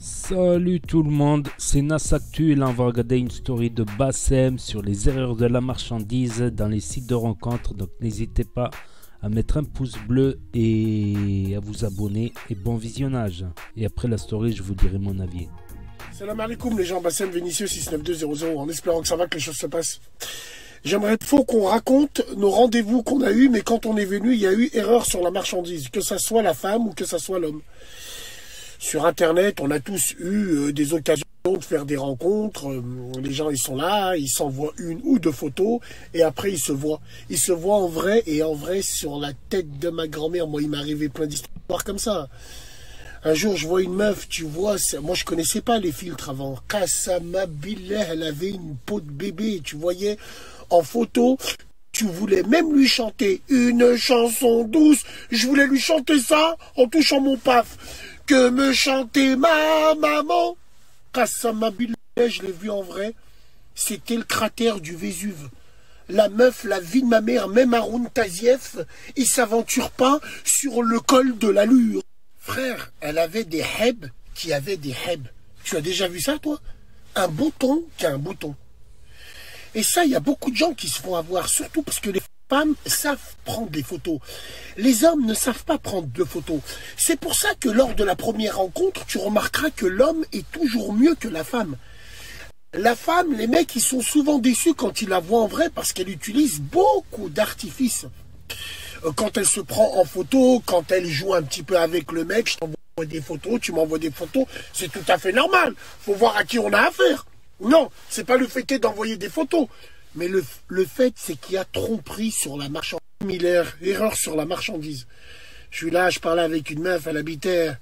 Salut tout le monde, c'est Nasactu et là on va regarder une story de Bassem sur les erreurs de la marchandise dans les sites de rencontres. Donc n'hésitez pas à mettre un pouce bleu et à vous abonner et bon visionnage. Et après la story je vous dirai mon avis. Salam alaikum les gens, Bassem Vénitieux 69200 en espérant que ça va, que les choses se passent. J'aimerais faut qu'on raconte nos rendez-vous qu'on a eus, mais quand on est venu, il y a eu erreur sur la marchandise, que ça soit la femme ou que ça soit l'homme. Sur Internet, on a tous eu euh, des occasions de faire des rencontres. Euh, les gens, ils sont là, ils s'envoient une ou deux photos, et après, ils se voient. Ils se voient en vrai, et en vrai, sur la tête de ma grand-mère, moi, il m'est arrivé plein d'histoires comme ça. Un jour, je vois une meuf, tu vois, moi je connaissais pas les filtres avant. Kassama Billah, elle avait une peau de bébé, tu voyais en photo. Tu voulais même lui chanter une chanson douce. Je voulais lui chanter ça en touchant mon paf. Que me chantait ma maman Kassama Billah, je l'ai vu en vrai. C'était le cratère du Vésuve. La meuf, la vie de ma mère, même Haroun Tazieff, il s'aventure pas sur le col de l'allure. Frère, elle avait des heb qui avaient des heb. Tu as déjà vu ça, toi? Un bouton qui a un bouton. Et ça, il y a beaucoup de gens qui se font avoir, surtout parce que les femmes savent prendre des photos. Les hommes ne savent pas prendre de photos. C'est pour ça que lors de la première rencontre, tu remarqueras que l'homme est toujours mieux que la femme. La femme, les mecs, ils sont souvent déçus quand ils la voient en vrai parce qu'elle utilise beaucoup d'artifices. Euh, quand elle se prend en photo, quand elle joue un petit peu avec le mec, je t'envoie des photos, tu m'envoies des photos, c'est tout à fait normal. Faut voir à qui on a affaire. Non, c'est pas le fait d'envoyer des photos. Mais le, le fait, c'est qu'il y a tromperie sur la marchandise. Similaire, erreur sur la marchandise. Je suis là, je parlais avec une meuf, elle habitait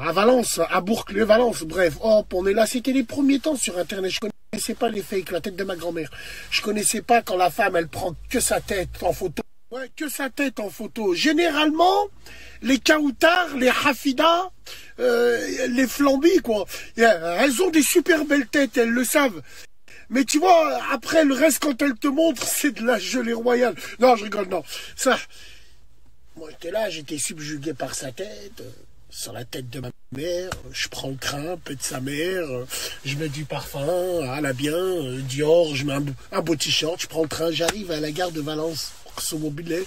à Valence, à Bourg-le-Valence, bref. Hop, on est là. C'était les premiers temps sur Internet. Je connaissais pas les fakes, la tête de ma grand-mère. Je connaissais pas quand la femme, elle prend que sa tête en photo. Ouais, que sa tête en photo. Généralement, les kaoutards, les hafidas, euh, les flambis, quoi. Elles ont des super belles têtes, elles le savent. Mais tu vois, après le reste, quand elles te montrent, c'est de la gelée royale. Non, je rigole, non. Ça, moi j'étais là, j'étais subjugué par sa tête, euh, sur la tête de ma mère. Je prends le train, de sa mère, euh, je mets du parfum, à la bien, Dior, je mets un, un beau t-shirt, je prends le train, j'arrive à la gare de Valence son mobilet.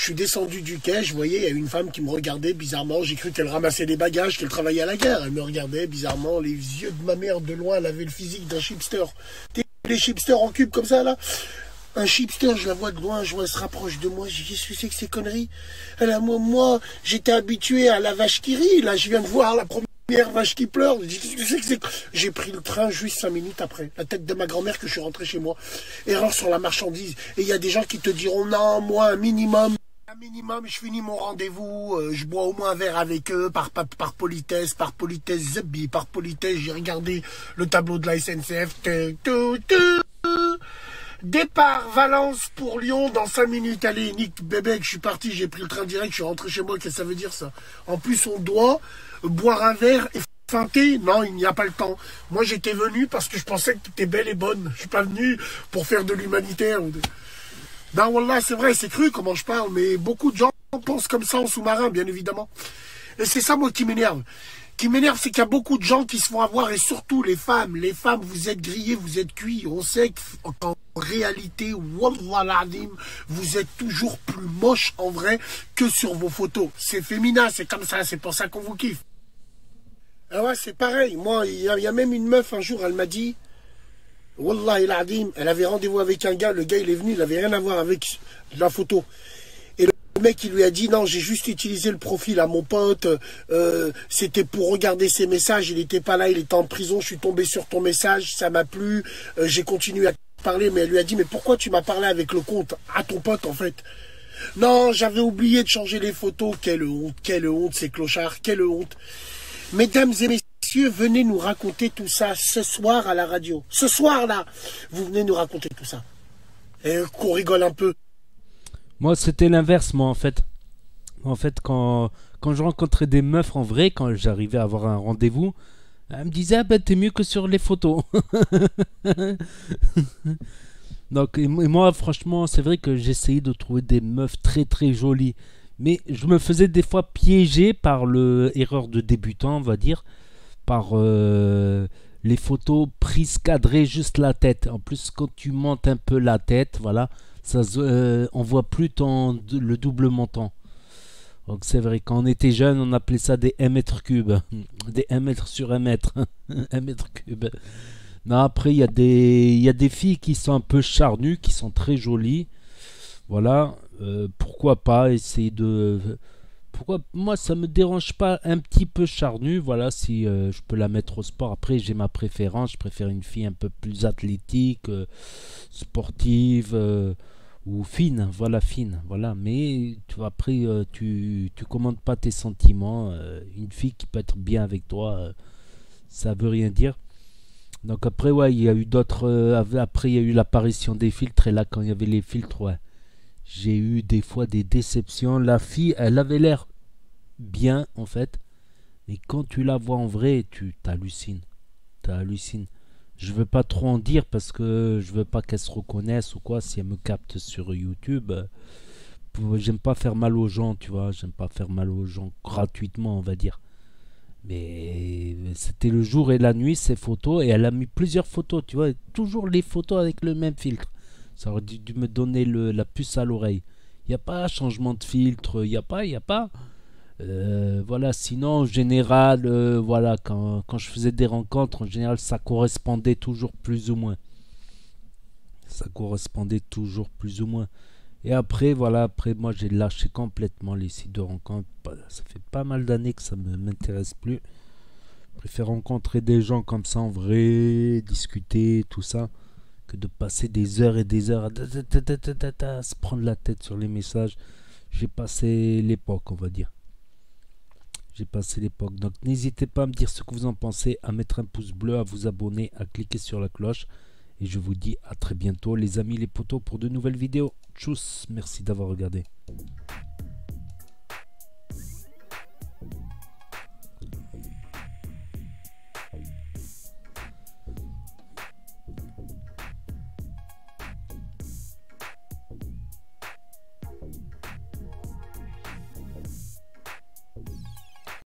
Je suis descendu du quai, je voyais, il y a une femme qui me regardait bizarrement. J'ai cru qu'elle ramassait des bagages, qu'elle travaillait à la gare. Elle me regardait bizarrement, les yeux de ma mère de loin, elle avait le physique d'un chipster. Les chipsters en cube comme ça, là? Un chipster, je la vois de loin, je vois, elle se rapproche de moi, je dis, qu'est-ce que c'est que ces conneries? Elle a, moi, moi j'étais habitué à la vache qui rit, là, je viens de voir la première vache qui pleure. J'ai pris le train juste cinq minutes après. La tête de ma grand-mère que je suis rentré chez moi. Erreur sur la marchandise. Et il y a des gens qui te diront non, moi un minimum. Minimum, je finis mon rendez-vous, euh, je bois au moins un verre avec eux par, par, par politesse, par politesse zebbi, par politesse, j'ai regardé le tableau de la SNCF. Départ Valence pour Lyon dans 5 minutes. Allez, Nick bébé, je suis parti, j'ai pris le train direct, je suis rentré chez moi. Qu'est-ce que ça veut dire ça? En plus, on doit boire un verre et feinter. Non, il n'y a pas le temps. Moi, j'étais venu parce que je pensais que tu étais belle et bonne. Je suis pas venu pour faire de l'humanitaire. Ben voilà, c'est vrai, c'est cru comment je parle, mais beaucoup de gens pensent comme ça en sous-marin, bien évidemment. Et c'est ça, moi, qui m'énerve qui m'énerve, c'est qu'il y a beaucoup de gens qui se font avoir, et surtout les femmes. Les femmes, vous êtes grillées, vous êtes cuits. On sait qu'en réalité, vous êtes toujours plus moche en vrai que sur vos photos. C'est féminin, c'est comme ça, c'est pour ça qu'on vous kiffe. Ah ouais, c'est pareil. Moi, il y, a même une meuf un jour, elle m'a dit, Wallah elle avait rendez-vous avec un gars, le gars il est venu, il avait rien à voir avec la photo. Le mec, il lui a dit non, j'ai juste utilisé le profil à mon pote. Euh, c'était pour regarder ses messages. Il n'était pas là, il était en prison. Je suis tombé sur ton message, ça m'a plu. Euh, j'ai continué à parler, mais elle lui a dit mais pourquoi tu m'as parlé avec le compte à ton pote en fait? Non, j'avais oublié de changer les photos. Quelle honte, quelle honte, ces clochards, quelle honte. Mesdames et messieurs, venez nous raconter tout ça ce soir à la radio. Ce soir-là, vous venez nous raconter tout ça. Et qu'on rigole un peu. Moi, c'était l'inverse, moi, en fait. En fait, quand, quand je rencontrais des meufs en vrai, quand j'arrivais à avoir un rendez-vous, elles me disaient Ah ben, t'es mieux que sur les photos. Donc, et moi, franchement, c'est vrai que j'essayais de trouver des meufs très très jolies. Mais je me faisais des fois piéger par le erreur de débutant, on va dire, euh, les photos prises cadrées juste la tête. En plus, quand tu montes un peu la tête, voilà, ça, euh, on voit plus ton, le double montant. Donc c'est vrai, quand on était jeune, on appelait ça des 1 mètre cube. Des 1 mètre sur 1 mètre. 1 mètre cube. Non, après, il y, des, y a des filles qui sont un peu charnues, qui sont très jolies. Voilà, euh, pourquoi pas essayer de... Moi ça me dérange pas un petit peu charnu, voilà, si euh, je peux la mettre au sport. Après j'ai ma préférence, je préfère une fille un peu plus athlétique, euh, sportive ou fine, voilà fine, voilà. Mais tu après tu tu commandes pas tes sentiments. une fille qui peut être bien avec toi, ça veut rien dire. Donc après ouais, il y a eu d'autres. après il y eu l'apparition des filtres et là quand il y avait les filtres, j'ai eu des fois des déceptions. La fille, elle avait l'air bien en fait. Mais quand tu la vois en vrai, tu t'hallucines. T'hallucines. Je veux pas trop en dire parce que je veux pas qu'elle se reconnaisse ou quoi. Si elle me capte sur YouTube, euh, j'aime pas faire mal aux gens, tu vois. J'aime pas faire mal aux gens gratuitement, on va dire. Mais c'était le jour et la nuit ces photos et elle a mis plusieurs photos, tu vois. Toujours les photos avec le même filtre. Ça aurait dû, me donner le, la puce à l'oreille. Il n'y a pas changement de filtre, il n'y a pas, il n'y a pas. Euh, voilà, sinon en général, euh, voilà, quand, quand, je faisais des rencontres, en général, ça correspondait toujours plus ou moins. Ça correspondait toujours plus ou moins. Et après, voilà, après moi j'ai lâché complètement les sites de rencontres. Ça fait pas mal d'années que ça ne m'intéresse plus. Je préfère rencontrer des gens comme ça en vrai, discuter, tout ça que de passer des heures et des heures à, se prendre la tête sur les messages. J'ai passé l'époque, on va dire. Passé l'époque. Donc n'hésitez pas à me dire ce que vous en pensez, à mettre un pouce bleu, à vous abonner, à cliquer sur la cloche. Et je vous dis à très bientôt les amis les potos pour de nouvelles vidéos. Tchuss, merci d'avoir regardé.